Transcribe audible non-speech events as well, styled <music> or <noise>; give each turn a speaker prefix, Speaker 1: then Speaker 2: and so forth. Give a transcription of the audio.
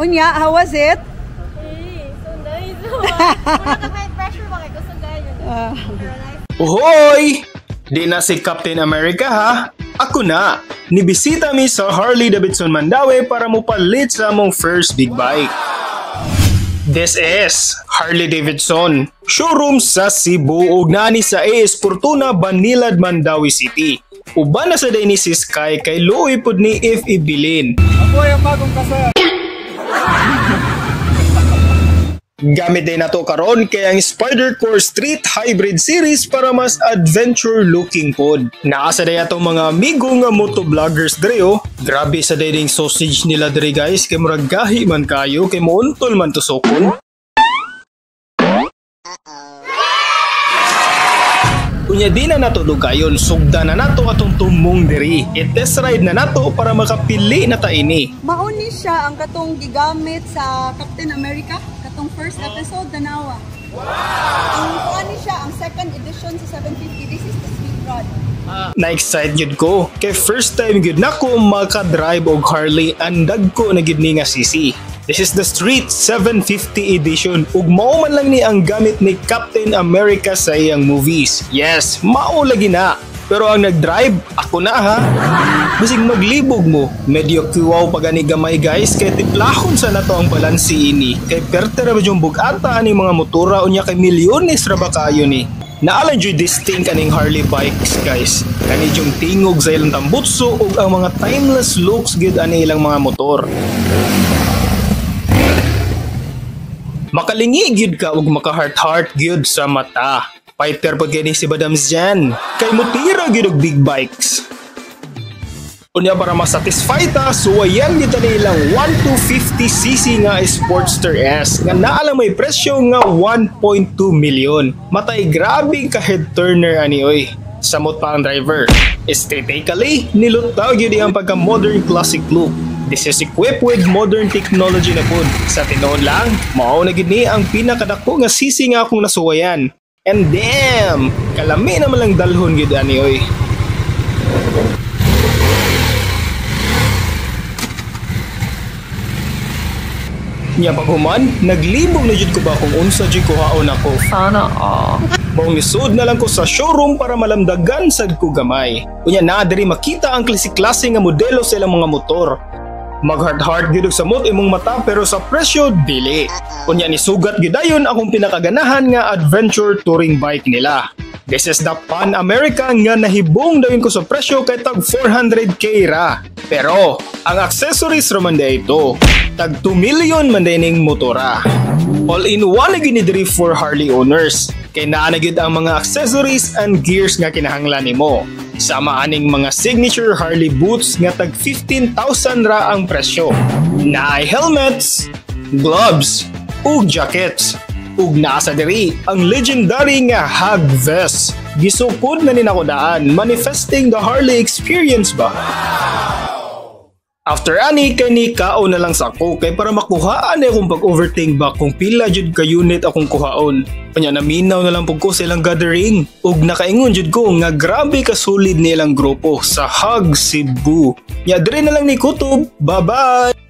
Speaker 1: Unya, how was it? <laughs>
Speaker 2: Uhoy! Di na si Captain America ha? Ako na! Nibisita mi sa Harley Davidson Mandawi para mo palit sa among first big bike. This is Harley Davidson, showroom sa Cebu ug nani sa AS Fortuna, Banilad, Mandawi City. Uban na sa day ni si Sky kay luoy pod ni if ibilin.
Speaker 3: Ako yung bagong kasal.
Speaker 2: Gamit din nato karon kay ang Spider Core Street Hybrid Series para mas adventure looking pod. Naasa day atong mga amigo nga motovloggers dre oh. Grabe sa day ding sausage nila dre guys kay murag gahi man kayo kay muuntol man to sokon. Unya di na nato dugayon, sugda na nato atong tumong diri. I-test ride na nato para makapili na ta ini.
Speaker 1: Mauni siya ang katong gigamit sa Captain America, katong first episode danawa. Ang kuani siya ang second edition sa 750. This is the sweet rod.
Speaker 2: Na-excite yun ko. Kay first time yun na ko makadrive og Harley andag ko na gid ni nga sisi. This is the Street 750 edition ug mao man lang ni ang gamit ni Captain America sa iyang movies. Yes, mao lagi na. Pero ang nag-drive, ako na ha. Bisig maglibog mo. Medyo kiwaw pa gani gamay guys kay tiplahon sa nato ang balansi ini. Kay perte ra yung bugata ani mga motora unya kay milyones ra ba kayo ni. Naalan jud distinct kaning Harley bikes guys. Kani yung tingog sa ilang tambutso ug ang mga timeless looks gid ani ilang mga motor. Makalingi gyud ka ug maka-heart-heart gyud sa mata. Fighter pod kini si Badams dyan. Kay mutira gyud og big bikes. Unya para masatisfy ta, so ayan dito nilang 1250cc nga Sportster S nga naalang may presyo nga 1.2 million. Matay grabe ka head turner ani oy. Samot pa ang driver. Aesthetically, nilutaw gyud ang pagka modern classic look. This is equipped with modern technology na pod. Sa tinuod lang, mao na gid ni ang pinakadako nga sisi nga akong nasuwayan. And damn, kalami naman lang dalhon gyud ani oy. Nya paghuman, naglibog na jud ko ba kung unsa jud ko haon ako.
Speaker 4: Sana all.
Speaker 2: Mong lisod na lang ko sa showroom para malamdagan sad ko gamay. Unya na diri makita ang klase-klase nga modelo sa ilang mga motor. Mag hard hard gyud og samot imong mata pero sa presyo dili. Unya ni sugat gyudayon akong pinakaganahan nga adventure touring bike nila. This is the Pan America nga nahibong dayon ko sa presyo kay tag 400k ra. Pero ang accessories raman day ito. Tag 2 million man day ning motora. All in one lagi ni diri for Harley owners. Kay naa na ang mga accessories and gears nga kinahanglan nimo. Sama aning mga signature Harley boots nga tag 15,000 ra ang presyo. Naay helmets, gloves, ug jackets. Ug nasa diri ang legendary nga hag vest. Gisukod na ni nako daan manifesting the Harley experience ba? After ani kay ni kao na lang sa ako kay para makuhaan akong pag-overthink ba kung pila jud ka unit akong kuhaon. Kanya naminaw na lang pug ko sa ilang gathering ug nakaingon jud ko nga grabe ka solid nilang grupo sa Hug Cebu. Nya dire na lang ni kutob. Bye-bye.